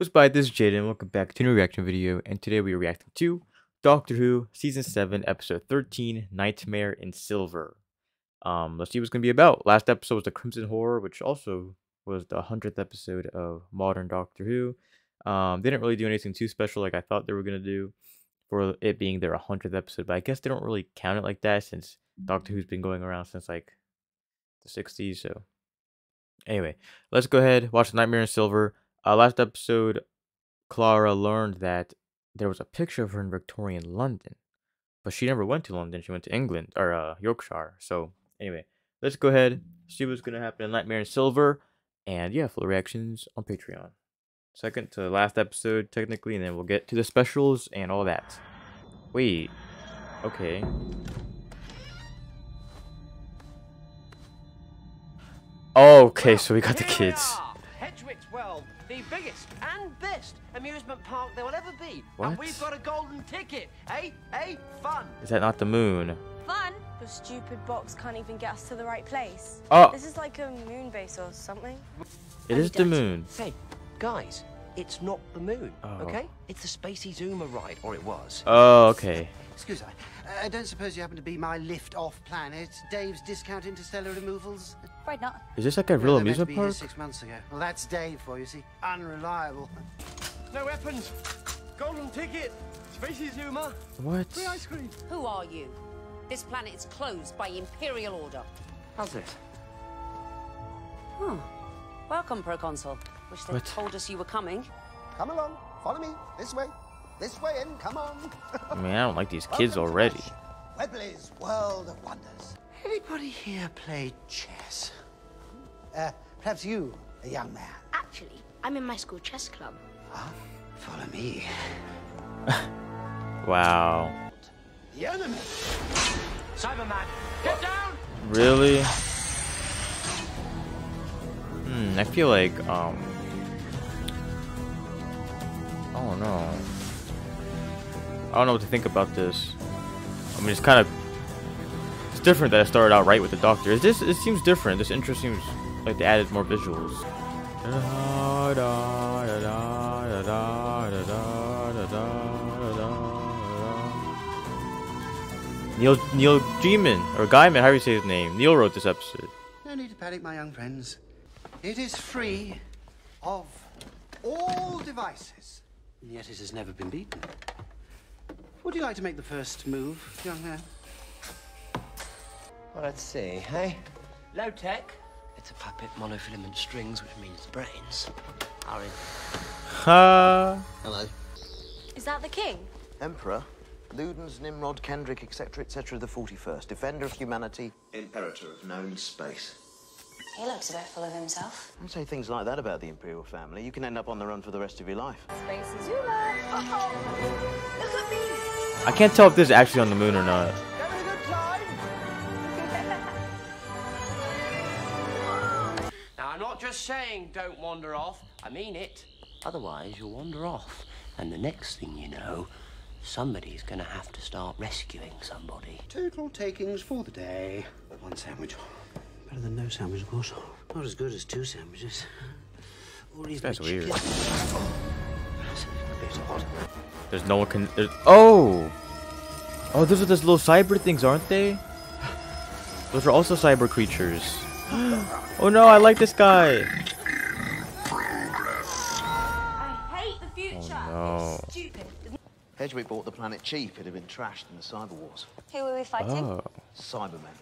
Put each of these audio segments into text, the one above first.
What's by this is Jaden, welcome back to a new reaction video, and today we are reacting to Doctor Who Season 7, Episode 13, Nightmare in Silver. Um, let's see what it's going to be about. Last episode was the Crimson Horror, which also was the 100th episode of Modern Doctor Who. Um, they didn't really do anything too special like I thought they were going to do for it being their 100th episode, but I guess they don't really count it like that since Doctor Who's been going around since like the 60s, so... Anyway, let's go ahead, watch Nightmare in Silver. Uh, last episode, Clara learned that there was a picture of her in Victorian London, but she never went to London. She went to England or uh, Yorkshire. So anyway, let's go ahead see what's gonna happen in Nightmare in Silver, and yeah, full reactions on Patreon. Second to last episode, technically, and then we'll get to the specials and all that. Wait, okay. Okay, so we got the kids. Hedgewick's World, the biggest and best amusement park there will ever be. What? And we've got a golden ticket. Hey, hey, fun. Is that not the moon? Fun? The stupid box can't even get us to the right place. Oh, This is like a moon base or something. it is the moon. Hey, guys, it's not the moon, Oh. okay? It's the Spacey Zoomer ride, or it was. Oh, okay. Excuse me. Uh, I don't suppose you happen to be my lift-off planet, Dave's Discount Interstellar Removals? Right not. Is this like a real they're meant to amusement be here park? six months ago. Well, that's Dave for you, see. Unreliable. No weapons. Golden ticket. Spacey Zoomer. What? Free ice cream. Who are you? This planet is closed by Imperial order. How's it? Huh. Welcome, Proconsul. Wish they'd told us you were coming. Come along, follow me. This way. This way in, come on. I mean, I don't like these kids already. Webley's World of Wonders. Anybody here play chess? Uh, perhaps you, a young man. Actually, I'm in my school chess club. Huh? Follow me. Wow. The enemy. Cyberman, get down. Really? Hmm, I feel like, um... I don't know. I don't know what to think about this. I mean, it's kind of... It's different that I started out right with the doctor. Is this? It seems different. This intro seems like they added more visuals. Neil Neil Gaiman or Gaiman, do you say his name. Neil wrote this episode. No need to panic, my young friends. It is free of all devices, and yet it has never been beaten. Would you like to make the first move, young man? Well, let's see, hey? Low tech. It's a puppet monofilament strings, which means brains are in. Ha! Hello. Is that the king? Emperor, Ludens, Nimrod, Kendrick, etc., etc., the 41st. Defender of humanity, Imperator of known space. He looks a bit full of himself. Don't say things like that about the Imperial family. You can end up on the run for the rest of your life. Spacey Zoomer. Uh-oh. Look at me. I can't tell if this is actually on the moon or not. I'm not just saying don't wander off. I mean it. Otherwise, you'll wander off. And the next thing you know, somebody's gonna have to start rescuing somebody. Total takings for the day. One sandwich. Better than no sandwich, of course. Not as good as two sandwiches. Or even That's a weird. chicken. That's a bit odd. There's no one can. There's, oh! Oh, those are those little cyber things, aren't they? Those are also cyber creatures. Oh no, I like this guy. I hate the future. Oh, no. It's stupid. Hedgewick bought the planet cheap. It had been trashed in the Cyber Wars. Who were we fighting? Oh. Cybermen.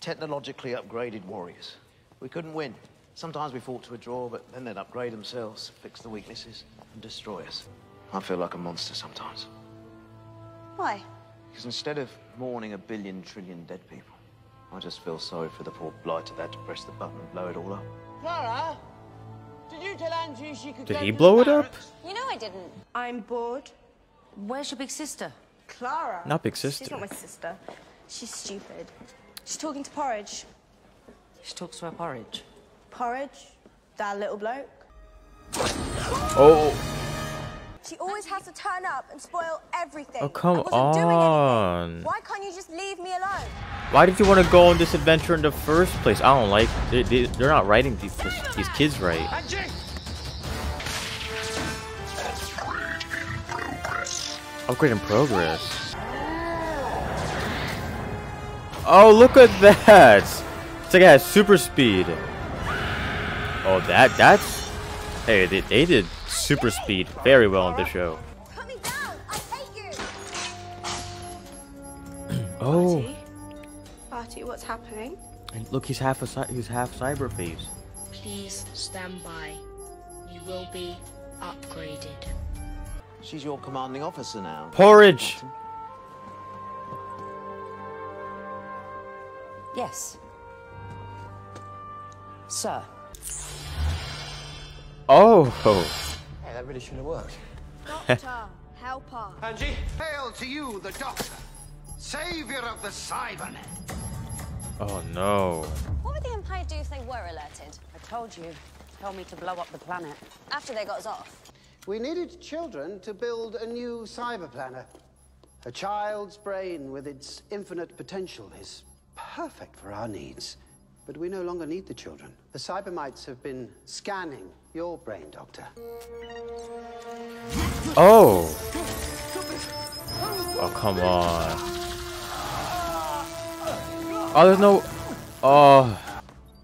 Technologically upgraded warriors. We couldn't win. Sometimes we fought to a draw, but then they'd upgrade themselves, fix the weaknesses, and destroy us. I feel like a monster sometimes. Why? Because instead of mourning a billion trillion dead people, I just feel sorry for the poor blighter that had to press the button and blow it all up. Clara, did you tell Angie she could Did go he to blow the it up? You know I didn't. I'm bored. Where's your big sister? Clara. Not big sister. She's not my sister. She's stupid. She's talking to Porridge. She talks to her porridge. Porridge? That little bloke? Oh, She always has to turn up and spoil everything. Oh, come I wasn't doing anything. on. Why can't you just leave me alone? why did you want to go on this adventure in the first place? I don't like. They, they, they're not writing these these kids right. Upgrade in progress. Oh, look at that! It's like it has super speed. Oh, that that's. Hey, they, they did super speed very well in the show. Put me down. I hate you. Oh, Barty? Barty, what's happening? and look, he's half a he's half cyber phase. Please stand by. You will be upgraded. She's your commanding officer now. Porridge. Yes. Sir. Oh, Hey, that really should have worked. Doctor, helper. Angie? Hail to you, the Doctor, savior of the Cybermen. oh no. What would the Empire do if they were alerted? I told you. Told me to blow up the planet. After they got us off? We needed children to build a new cyber planner. A child's brain with its infinite potential is perfect for our needs. But we no longer need the children. The cybermites have been scanning your brain, Doctor. Oh. Oh come on. Oh, there's no. Oh.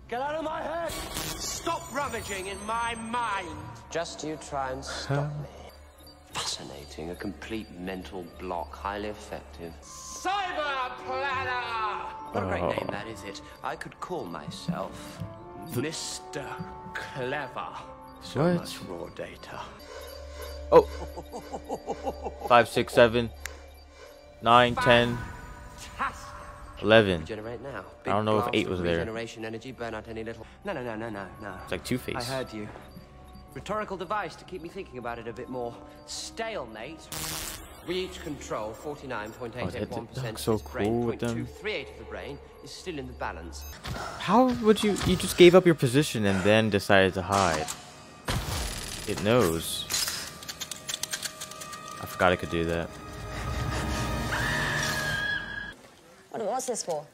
Get out of my head! Stop rummaging in my mind! Just you try and stop me. Fascinating, a complete mental block, highly effective. Cyber Planner! What a great Oh. name that is it. I could call myself Mr. Clever. So What? much raw data. Oh. Five, six, seven, nine, ten, Fantastic. eleven. Now. I don't know if eight was there. Regeneration energy, burn out any little. No, no, no, no, no, no. It's like Two I Face. heard you. Rhetorical device to keep me thinking about it a bit more. Stalemate. We each control 49.881% Oh, so this brain. cool with them. 0.238 of the brain is still in the balance. How would you? You just gave up your position and then decided to hide. It knows. I forgot I could do that. What, what's this for?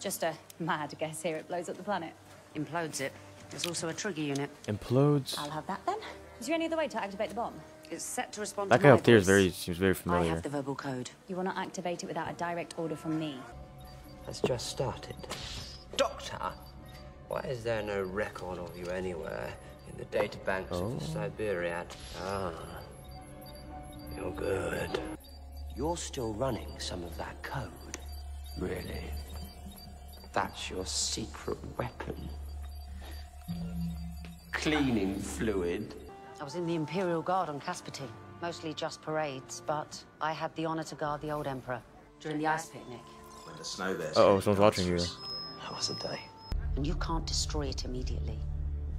Just a mad guess here. It blows up the planet. Implodes it. There's also a trigger unit. Implodes. I'll have that then. Is there any other way to activate the bomb? It's set to respond That to guy my up there is very seems very familiar. I have the verbal code. You will not activate it without a direct order from me. Has just started. Doctor, why is there no record of you anywhere in the data banks of the Cyberiad? Ah, you're good. You're still running some of that code, really? That's your secret weapon. Cleaning fluid. I was in the Imperial Guard on Casperty. Mostly just parades, but I had the honor to guard the old Emperor during the ice picnic. When the snow there. Uh oh, someone's watching you. That was a day. And you can't destroy it immediately.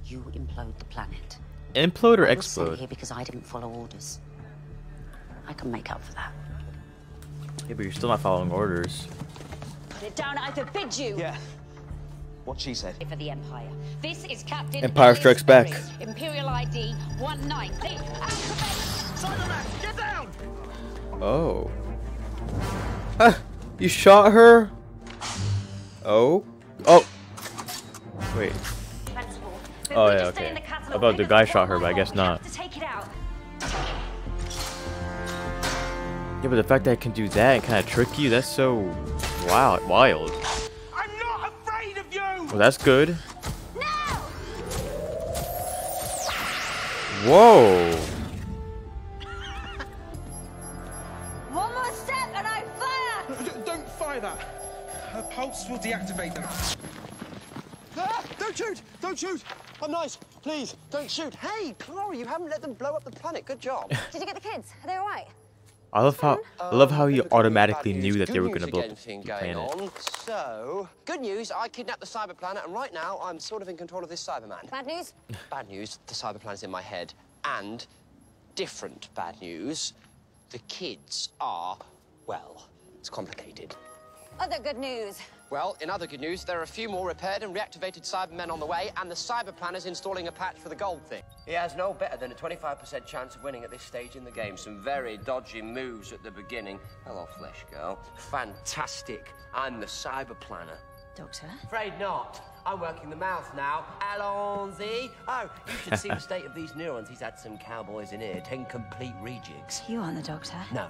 You implode the planet. Implode or I was sent explode? here because I didn't follow orders. I can make up for that. Yeah, but you're still not following orders. Put it down, I forbid you! Yeah. What she said. For the Empire. This is Captain Empire Strikes Back. Imperial ID 190. Activate! Get down! Oh. Ah, you shot her? Oh. Oh. Wait. Sensible. Oh, yeah, okay. in the I thought the guy shot her, but I guess not. We have to take it out. Yeah, but the fact that I can do that and kind of trick you, that's so wild. Wild. I'm not afraid of you! Well, that's good. Whoa. Don't shoot! Don't shoot! I'm nice. Please, don't shoot. Hey, Clara, you haven't let them blow up the planet. Good job. Did you get the kids? Are they alright? I love how hmm? I love how he Bit of good news, automatically knew news. that they were gonna blow up the planet. on. So, good news, I kidnapped the cyber planner, and right now I'm sort of in control of this Cyberman. Bad news? Bad news, the cyber planner's in my head. And different bad news, the kids are, well, it's complicated. Other good news. Well, in other good news, there are a few more repaired and reactivated Cybermen on the way, and the Cyber Planner's installing a patch for the gold thing. He has no better than a 25% chance of winning at this stage in the game. Some very dodgy moves at the beginning. Hello, Flesh Girl. Fantastic. I'm the Cyber Planner. Doctor? Afraid not. I'm working the mouth now. Allons-y. Oh, you should see the state of these neurons. He's had some cowboys in here. Ten complete rejigs. You aren't the doctor. No.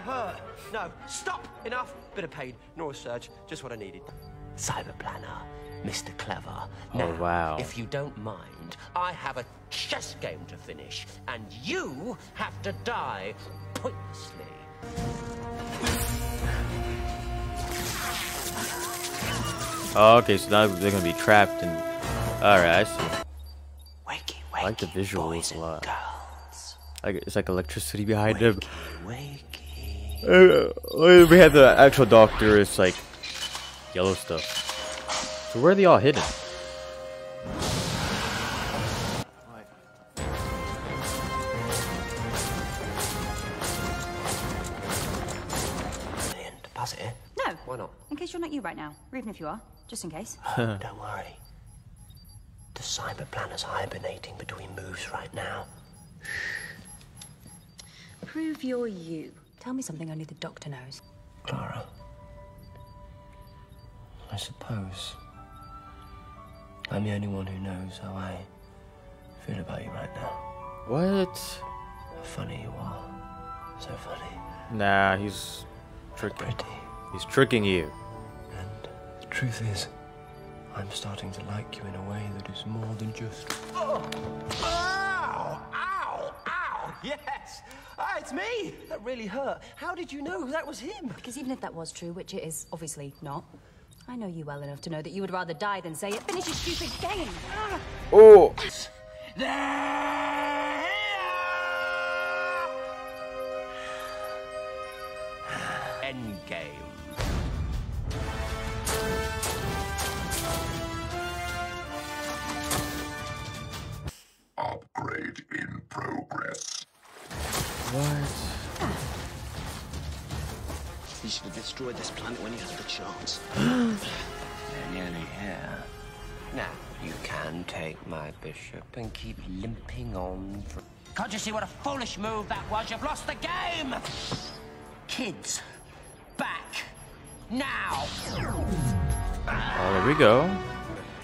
Hurt. No, stop. Enough. Bit of pain. Neurosurge. Just what I needed. Cyber planner. Mr. Clever. Oh, now, wow. if you don't mind, I have a chess game to finish, and you have to die pointlessly. Oh, okay, so now they're gonna be trapped and. Alright, I see. Wakey, wakey, I like the visuals a lot. girls. Like it's like electricity behind them. Wakey. Uh, we have the actual doctor. It's like yellow stuff. So where are they all hidden? Pass it here. No. Why not? In case you're not you right now. Or even if you are. Just in case. Don't worry. The cyber planner's hibernating between moves right now. Prove you're you. Tell me something only the doctor knows. Clara. I suppose. I'm the only one who knows how I feel about you right now. What? How funny you are. So funny. Nah, he's tricking. Pretty. He's tricking you. And the truth is, I'm starting to like you in a way that is more than just. Oh! Ow! Ow! Ow! Yes! Ah, it's me! That really hurt. How did you know that was him? Because even if that was true, which it is obviously not, I know you well enough to know that you would rather die than say it. Finish your stupid game! Oh! They're! Endgame. What? You should have destroyed this planet when you had the chance. They're nearly here. Now, you can take my bishop and keep limping on. For... Can't you see what a foolish move that was? You've lost the game! Kids, back now! Oh, there we go.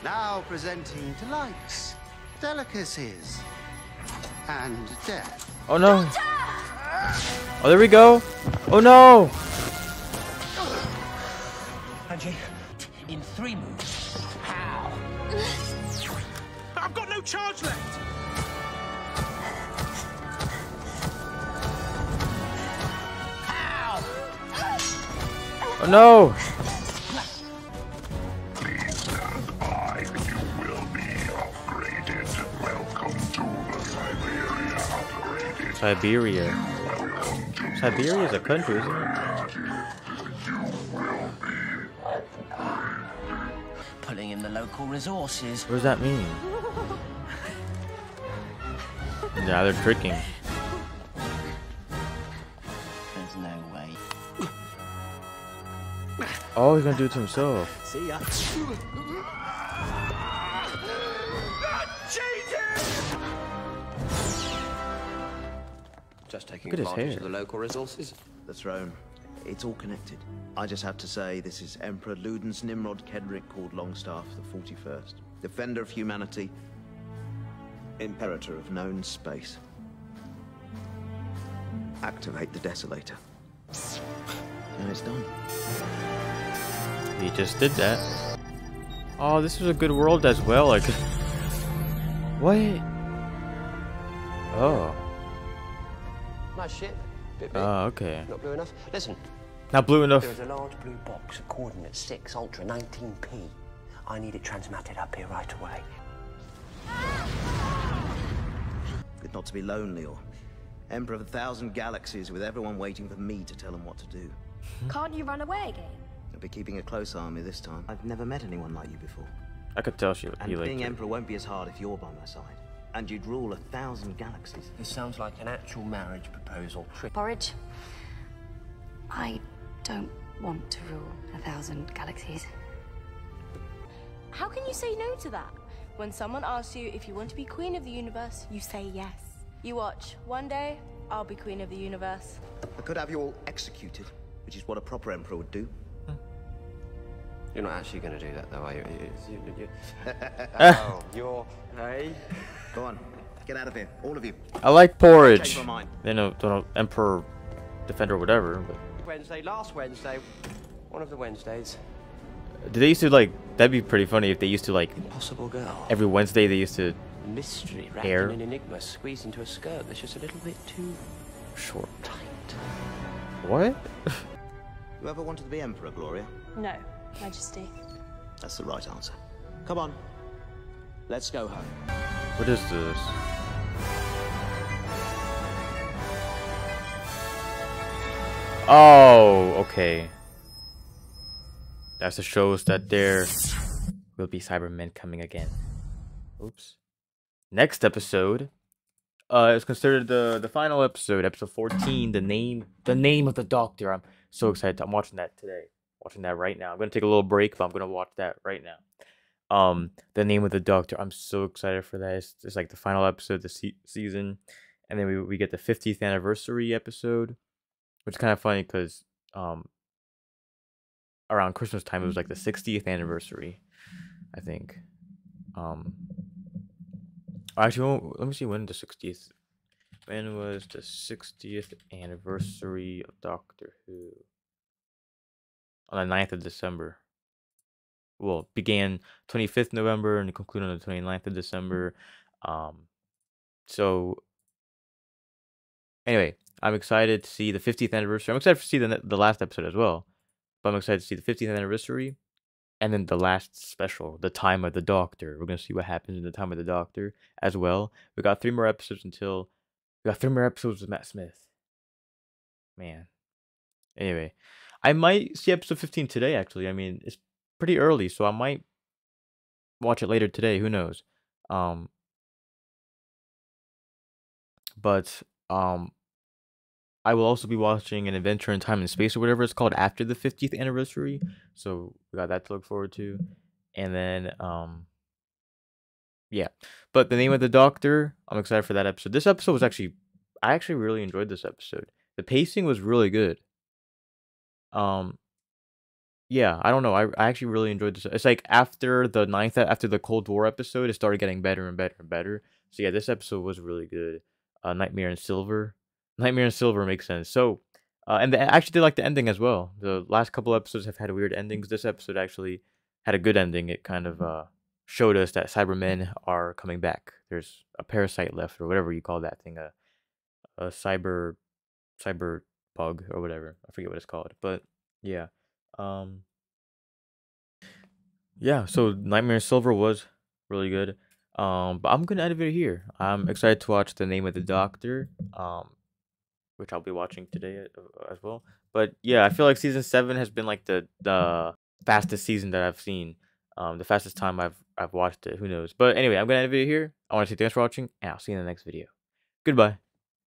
Now presenting delights, delicacies, and death. Oh no. Oh, there we go. Oh no. Angie, in three moves. How? I've got no charge left. How? Oh no. Please stand by. You will be upgraded. Welcome to the Siberia Siberia is a country, isn't it? Pulling in the local resources. What does that mean? Yeah, they're tricking. There's no way. Oh, he's gonna do it to himself. See ya. Just taking Look at his advantage hair. of the local resources. The throne. It's all connected. I just have to say this is Emperor Ludens Nimrod Kendrick Cord Longstaff the 41st. Defender of humanity. Imperator of known space. Activate the Desolator. And it's done. He just did that. Oh, this was a good world as well. Like, what? Oh. Nice ship. Bit big. Oh, okay. Not blue enough. Listen, Not blue enough. there is a large blue box at coordinates 6 Ultra 19P. I need it transmitted up here right away. Good not to be lonely or Emperor of a thousand galaxies with everyone waiting for me to tell them what to do. Can't you run away again? I'll be keeping a close eye on me this time. I've never met anyone like you before. I could tell she And liked being it. Emperor won't be as hard if you're by my side. And you'd rule a thousand galaxies. This sounds like an actual marriage proposal. Trick. Porridge. I don't want to rule a thousand galaxies. How can you say no to that? When someone asks you if you want to be queen of the universe, you say yes. You watch. One day, I'll be queen of the universe. I could have you all executed, which is what a proper emperor would do. You're not actually going to do that, though, are you? you, you, you uh, oh, you're. Hey. Go on, get out of here, all of you. I like porridge. Change my. They know, don't know, Emperor, Defender, whatever. But Wednesday, last Wednesday, one of the Wednesdays. did they used to like? That'd be pretty funny if they used to like Impossible girl. every Wednesday they used to Mystery wrapped Hair. in an enigma squeezed into a skirt that's just a little bit too short. tight. What? You ever wanted to be emperor, Gloria? No, Majesty. That's the right answer. Come on, let's go home. What is this? Oh, okay. That's the shows that there will be Cybermen coming again. Oops. Next episode uh is considered the the final episode, episode 14, the name the name of the doctor. I'm so excited. I'm watching that today. Watching that right now. I'm going to take a little break, but I'm going to watch that right now. Um the name of the doctor i'm so excited for that. It's, it's like the final episode of the se- season and then we, we get the 50th anniversary episode which is kind of funny because um around christmas time it was like the 60th anniversary i think. Um actually let me see when the 60th when was the 60th anniversary of doctor who on the 9th of december. Well began 25th november and concluded on the 29th of december um so anyway i'm excited to see the 50th anniversary. I'm excited to see the, the last episode as well but i'm excited to see the 50th anniversary and then the last special the time of the doctor. We're going to see what happens in the time of the doctor as well. We got three more episodes until we got three more episodes with matt smith. Man. Anyway i might see episode 15 today actually i mean it's pretty early, so I might watch it later today. Who knows? Um, but um, I will also be watching an Adventure in Time and Space or whatever it's called after the 50th anniversary. So we got that to look forward to, and then um, yeah. But the name of the Doctor, I'm excited for that episode. This episode was actually, I actually really enjoyed this episode. The pacing was really good. Um, yeah, I don't know. I, I actually really enjoyed this. It's like after the ninth, after the Cold War episode, it started getting better and better and better. So yeah, this episode was really good. Uh, Nightmare in Silver, Nightmare in Silver makes sense. So, uh, and the, I actually did like the ending as well. The last couple episodes have had weird endings. This episode actually had a good ending. It kind of uh showed us that Cybermen are coming back. There's a parasite left, or whatever you call that thing, a a cyber cyber bug or whatever. I forget what it's called, but yeah. Um Yeah, so Nightmare Silver was really good. Um but I'm gonna end it here. I'm excited to watch The Name of the Doctor, um which I'll be watching today as well. But yeah, I feel like season seven has been like the the fastest season that I've seen. Um the fastest time I've I've watched it. Who knows? But anyway, I'm gonna end the video here. I wanna say thanks for watching, and I'll see you in the next video. Goodbye.